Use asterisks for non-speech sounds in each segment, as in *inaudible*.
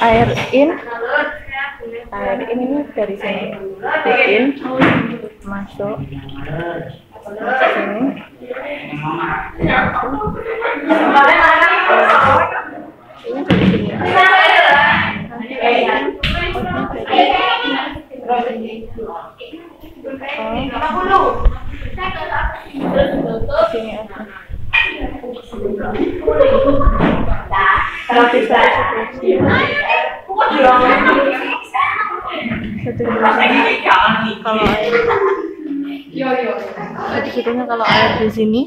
air in. Air in ini dari sini. In. Masuk masuk. Sini ini dari sini oh sini aja satu kalau air satunya kalau air di sini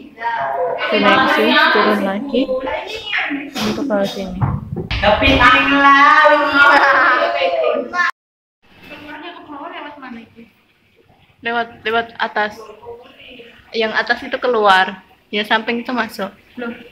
ke sini turun lagi untuk ke sini Tapi laut. lewat lewat atas. Yang atas itu keluar. Yang samping itu masuk *laughs*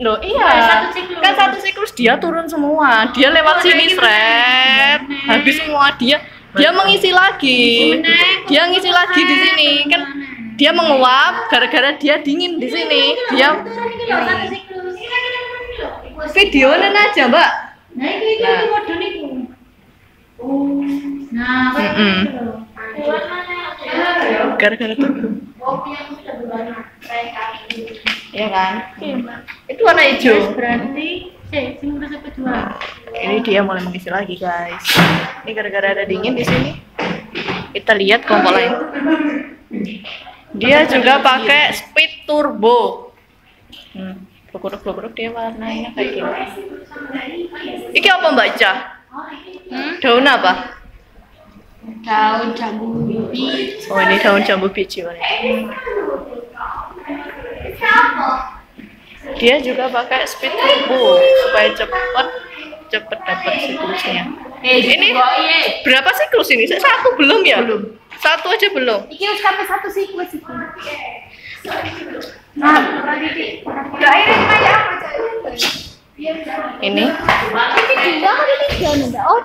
Loh iya, kan satu siklus. Dia turun semua, dia lewat sini seret, habis semua dia dia mengisi lagi, dia ngisi lagi di sini. Kan dia menguap gara-gara dia dingin di sini, dia videoin aja mbak. Nah, iki iki Nah. model niku. Oh. Nah, loh. Gara-gara tuh, Kopi yang sudah berwarna kayak ya kan? Itu warna hijau. Berarti, sih, sing udah sampai dua. Ini dia mulai mengisi lagi guys. Ini gara-gara ada dingin di sini. Kita lihat kelompok lain. Dia juga pakai speed turbo. Hmm, berkuruk-berkuruk dia warnanya kayak gini. Iki apa Mbak Ica? Hmm? Daun apa? Daun jambu bibi. Oh ini daun jambu biji warnanya. Dia juga pakai speed turbo supaya cepet cepet dapat siklusnya. Eh, Ini iya. berapa siklus ini? Saya Satu belum ya? Belum. Satu aja belum. Iki harus sampai satu siklus itu. Nah, ini Ini Oh,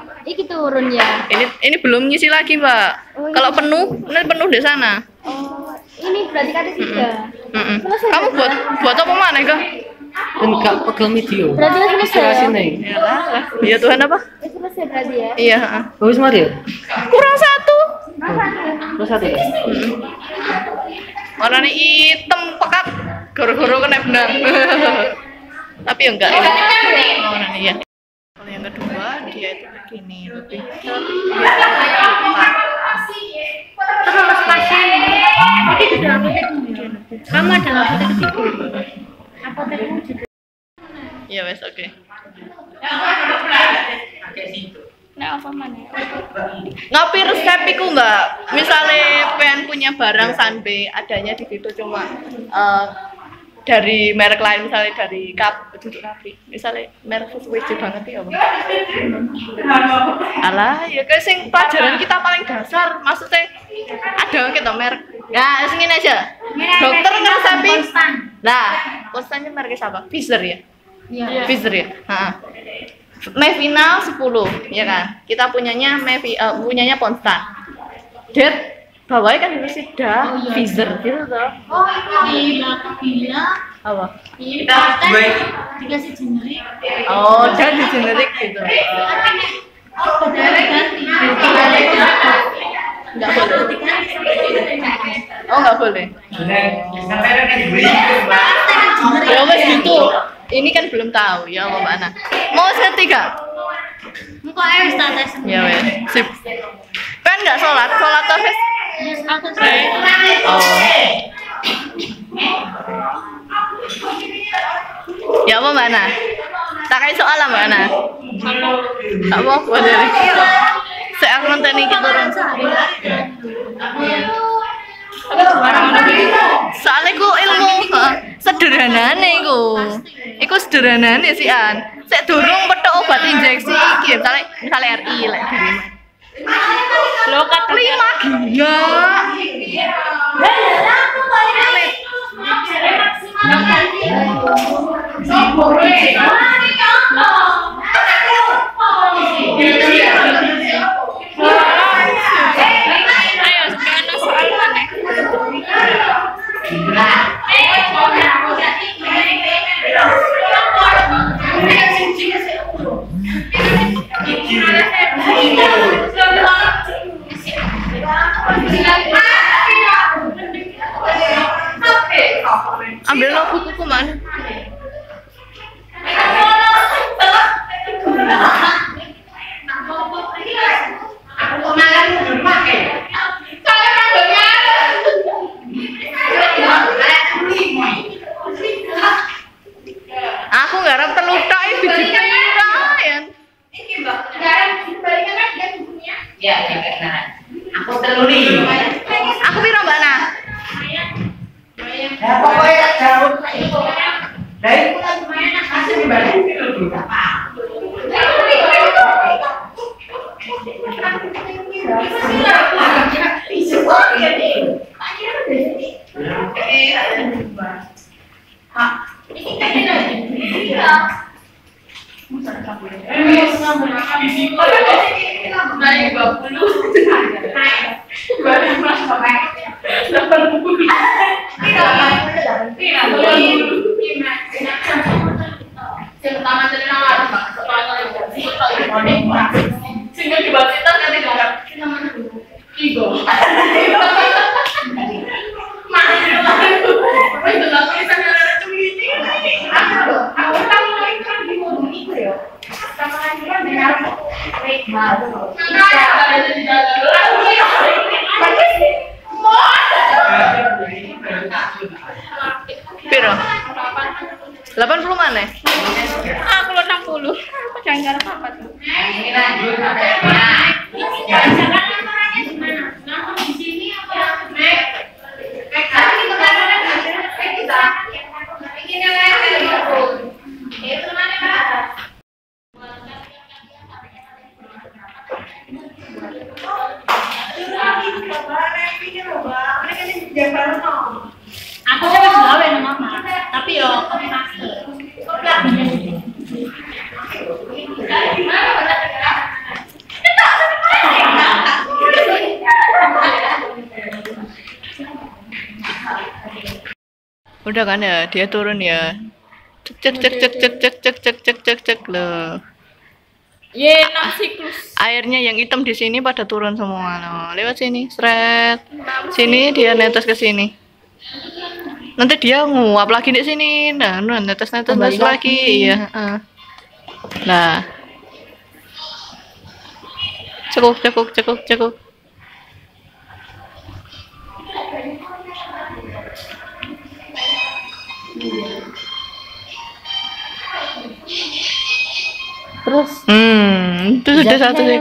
turun ya. ini ini belum ngisi lagi mbak. Oh, Kalau penuh, ini penuh di sana. Oh, ini berarti kali tiga. Mm-mm. Selesai, Kamu buat buat apa mana kak? Enggak pegel video. Berarti kan selesai. Ya? nih. Ya Tuhan apa? Eh, selesai berarti ya. Iya. heeh. Bagus Mario. Kurang satu. Terus satu ya? Warnanya hitam pekat. Goro-goro kena benang. *laughs* Tapi ya enggak ini. Oh, warnanya iya. Kalau yang kedua dia itu begini lebih Terus pasien ini Kamu adalah apotek ketiga. Iya wes oke. Nah, apa mana? Ngopi resep iku mbak. Misalnya pengen punya barang sanbe adanya di situ cuma eh, dari merek lain misalnya dari kap duduk rapi misalnya merek sesuai banget ya Bang. alah ya kayak sing pelajaran kita paling dasar maksudnya ada kita merek ya sing aja dokter ngeresepi nah konstannya mereknya siapa Pfizer ya Iya. Pfizer ya Ha. Mevinal 10 ya kan? Kita punyanya Mevi eh, punyanya Ponstan Det bawahnya kan ini sih dah Oh, iya. Pfizer gitu toh. Oh, di belakang gila. apa? Ini kita dikasih generik. oh dan di generik gitu. Oh, dari ganti. nggak boleh. Generik. oh nggak boleh. Sampai kan? Gue. ya wes gitu ini kan belum tahu ya Allah Mbak Ana. Mau? Engko ae wis tak tes. Ya wes, sip. Kan nggak sholat, sholat terus. Aku. Oh. Ya apa Mbak Ana? Tak kayak soal lah Mbak Ana. Tak mau apa dari. Saya aku nonton ini turun. Soalnya ku ilmu heeh, sederhanane ku. Iku sederhanane sih an. Sek durung petok obat injeksi iki, misalnya misalnya RI lek. Lo kata Lima gila. Ayo 20 naik barang kelas delapan 80 tidak tidak tidak terutama dari nama apa soalnya kalau sehingga di bawah kita kan tidak ada tiga Piro? 80 mana? Aku lo 60. Aku jangan apa tuh. Aku kopi master. Udah kan ya, dia turun ya. Cek cek cek cek cek cek cek cek cek cek loh. Ye, enam siklus. Airnya yang hitam di sini pada turun semua loh. Lewat sini, seret. Sini dia netes ke sini. Nanti dia nguap lagi di sini. Nah, nah netes netes netes lagi. Iya. Nah. Cukup, cukup, cukup, cukup. Terus Hmm, itu sudah satu sih.